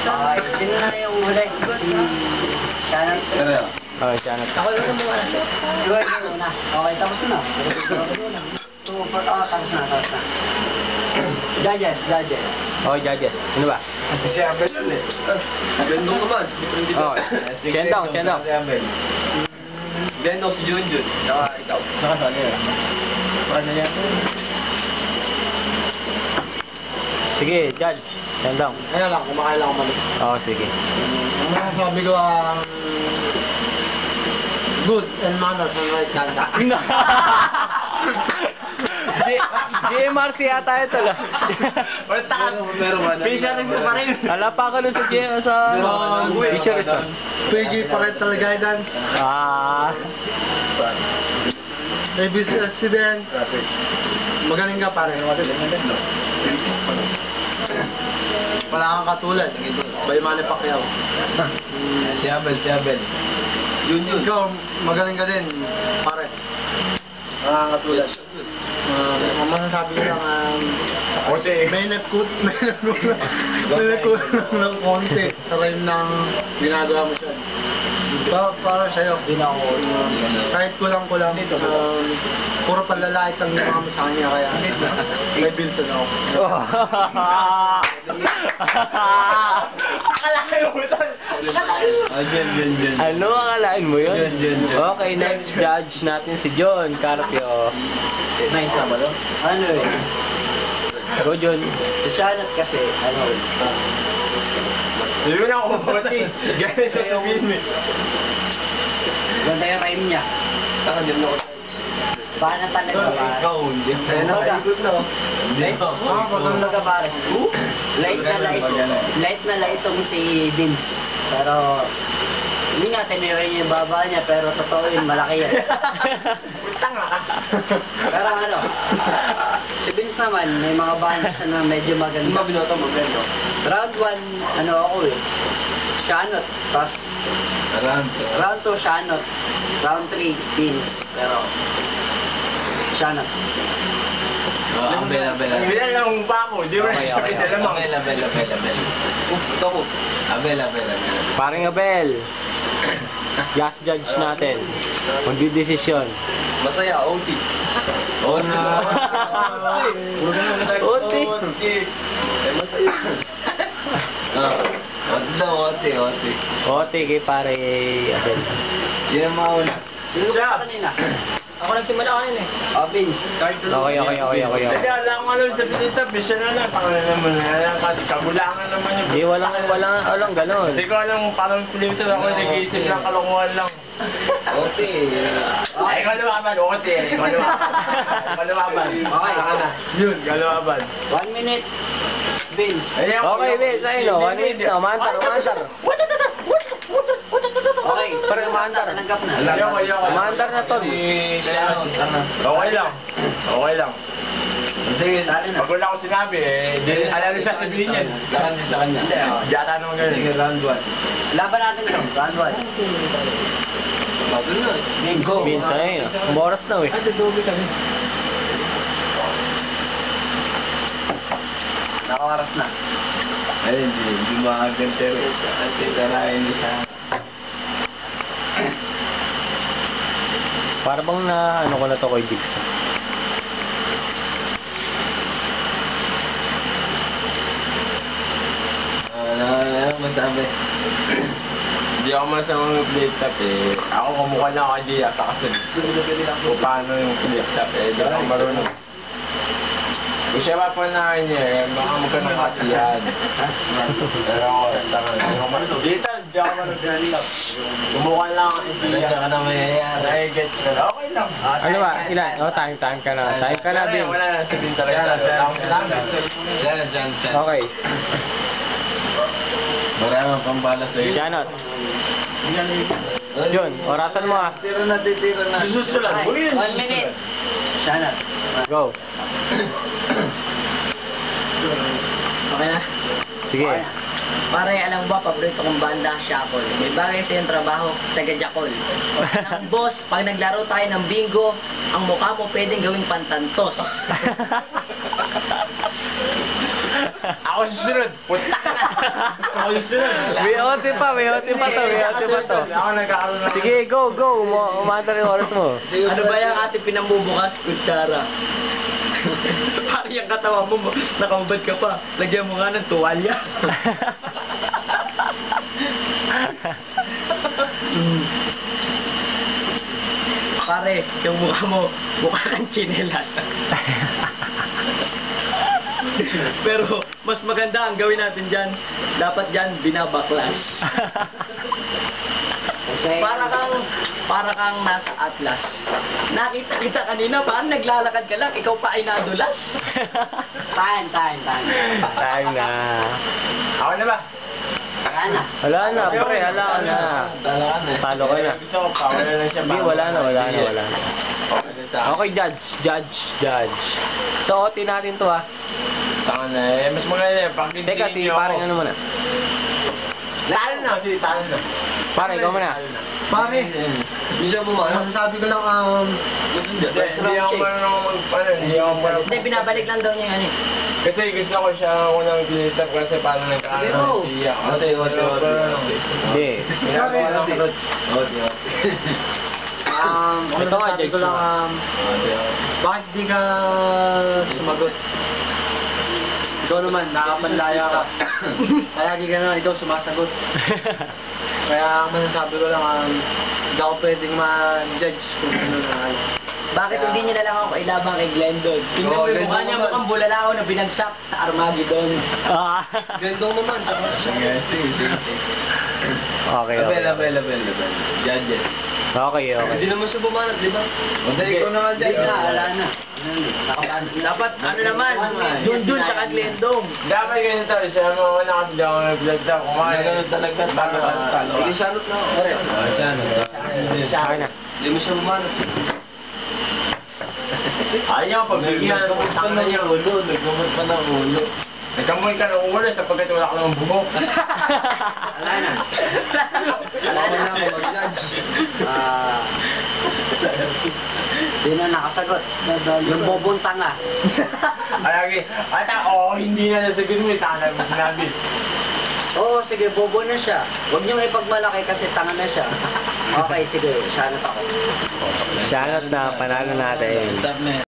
Okay, sino na yung huli? Si. Pero, Oh, Janet. Ako yung muna. Ikaw yung una. Okay, tapos na. Two, four, oh, tapos na, tapos na. Judges, judges. Oh, judges. Ano ba? si Abel ulit. Bendong naman. Oh, Si Chendong, Chendong. Si Abel. Bendong si Junjun. Saka ikaw. Nakasali yun. Ano yan? Sige, judge. Chendong. Kaya lang, kumakain lang ako mali. Oh, sige. Ang masasabi ko ang good and manners and right conduct. G GMRC yata ito lang. Wala taka. Meron ba? Fisher rin pa rin. Ala pa ka nun sa G sa Meron. teacher isa. PG parental guidance, Ah, ABS-CBN, Traffic. magaling ka pare. Wala kang katulad. By Manny Pacquiao. Si Abel, si Abel. Junjun. Ikaw, magaling ka din, pare. Wala kang katulad. Uh, ang masasabi ko lang, um, Konti. may nagkut, may nagkut, may nagkut ng konti sa rhyme ng ginagawa mo siya. Pa, para sa'yo, kahit kulang-kulang, um, puro palalait ang ginawa mo sa kanya, kaya may bills na ako. Ah, Jen, Jen, Jen. ano akalain mo yun? Yun, yun, yun. Okay, next judge natin si John Carpio. May Sabado? Ano eh? Go, John. Si Shannon kasi, ano eh. Mo na ako mabati. Ganyan sa sabihin mo. Ganda yung rhyme niya. Saka din ako. Paano talaga ba? Ikaw, hindi. Ayun na, Ikot na. Hindi. Ah, Kumbaga pare, light na light, light na light itong si Vince. Pero, hindi nga, tinira niya yung baba niya, pero totoo yun, malaki yan. pero ano, si Vince naman, may mga bahan siya na medyo Sino maganda. binoto mo, Bendo? Round 1, ano ako eh, Shanot. Tapos, round 2, Shanot. Round 3, Vince. Pero, Shanot. Oh, Abel, Abel, Abel. Binalang pa ako, di na siya pinalamang. Abel, Abel, Abel, Abel. Ito ko. Abel, Abel, Abel. Paring Abel. Last judge natin. Magdidesisyon. Masaya, OT. OT. OT. Eh, masaya. Ah, OT daw, OT, OT. Ote kay pare Abel. Sino mauna? Sino ba kanina? Ako nagsimula kanina eh. Oh, Vince. Okay, okay, okay, okay, okay. Hindi, alam ko alam sa pinita, bisa na lang, pangalan naman na lang, kasi kagulangan naman yung... Di, walang, walang, walang ganon. Hindi ko alam parang pinita ako nag-iisip ng kalokohan lang. OT. Ay, ikaw lumaban, ote. Ikaw lumaban. Ikaw lumaban. Okay. Saka na. Yun, ikaw lumaban. One minute, Vince. Ayan, Okay, Vince, ayun o. One minute na. Umantar, umantar. Okay, Parang umaandar. Tanggap na. Ayoko, ayoko. Umaandar na to. Sharon, tama. Okay lang. Okay lang. Sige, na. Pag wala ko sinabi, eh, di, alam niya sabihin yan. Sa kanya, sa kanya. Hindi, oh. Yata naman Sige, ganun. round one. Laban natin to, round 1. Bago na. Vince. Go. Vince, ayun. Ang oras na eh. Nakawaras na. Ay, hindi, hindi makagantero. Kasi sarayin niya siya. Para bang na, ano ko na to kay Jigs. Ano, masabi? Hindi ako masamang yung flip top eh. Ako kumukha na ako Gia sa kasunod. Kung paano yung flip top eh. Di ako marunong. Kung siya na niya eh, baka magka nakasihan. Pero ako, tanga na. Hindi ako marunong. Dito, hindi ako top. Kumukha lang ako kay Wala Gia. ka na mayayari. Ka na. Okay lang. Ano ba? Ilan? Oh, time, time ka na. Time ka na, Vince. Wala na, sabihin talaga. Diyan, Wala diyan. Diyan, diyan, diyan. Okay. Maraming pambala sa'yo. Janot. John, orasan mo ah. Tiro na, titiro na. Susulan mo yun. One minute. Shannon. Go. Okay na? Sige. Pare, alam mo ba, paborito kong banda, Shackle. May bagay sa yung trabaho, taga Jakol. Ang boss, pag naglaro tayo ng bingo, ang mukha mo pwedeng gawing pantantos. Ako susunod. Na. Ako susunod. May ote pa, may ote pa to, may ote pa to. Ako nagkakaroon ng... Sige, go, go. Uma- Umanda rin oras mo. Ano ba yung ating pinambubukas, kutsara? Parang yung katawa mo, nakahubad ka pa. Lagyan mo nga ng tuwalya. Mm. Pare, yung mukha mo, mukha kang chinelas. Pero, mas maganda ang gawin natin dyan. Dapat dyan, binabaklas. Para kang, para kang nasa Atlas. Nakita kita kanina, parang naglalakad ka lang, ikaw pa ay nadulas. time, time, time. Time na. Ako na ba? Wala na. Wala na, pre, wala na. Talo ka na. Gusto ko pa. Wala lang siya. Hindi, wala na, wala na, wala na. Okay na judge, judge, judge. So, ote natin to ah. Tanga na eh. Mas maganda eh. Pag Teka, si parang ano muna. Talo na. Sige, talo na. Pare, ikaw muna. Talo na. Pare, masasabi ko lang, um, Hindi, hindi ako marunong mag... Hindi ako marunong... Hindi, binabalik lang daw niya ano eh. Kasi gusto ko siya unang pinitap kasi paano nagkakaroon siya. Kasi Hindi. Ginagawa lang ko. um, Ito ano nga, judge ko lang, mo. um, bakit di ka sumagot? Ikaw naman, nakapanlaya ka. Palagi ka naman, ikaw sumasagot. Kaya ang masasabi ko lang, um, hindi ako pwedeng ma-judge kung ano na Bakit hindi niya na lang ako ilabang kay Glendon? Tingnan mo yung mukha Glendon niya, mukhang bulalakaw na binagsak sa Armageddon. Ah. Gandong naman, tapos siya. Okay, okay. Label, label, label. Judges. Okay, okay. Hindi naman siya bumanat, di ba? Hindi, ikaw na nga dyan. na, wala na. Ano na. Dapat, ano naman, Dun Dun tsaka Glendon. Dapat ganito, siya mo una kasi di ako nag-vlog kumain. Ganun talaga, talo ka, talo ka. Hindi siya na ako. Siya, na. Hindi mo siya bumanat. Ayaw, pagbigyan. Naggamot pa ng ulo, naggamot pa ng ulo. Nagkamoy ka ng ulo sapagkat wala ka ng buhok. Wala na. Wala na. Ah. Hindi na nakasagot. Yung bobong tanga. Alagi, ata, oo, hindi na nasagot mo, tanga mo sinabi. Oo, sige, bobo na siya. Huwag niyong ipagmalaki kasi tanga na siya. Okay, sige, na ako. Shoutout na, panalo natin.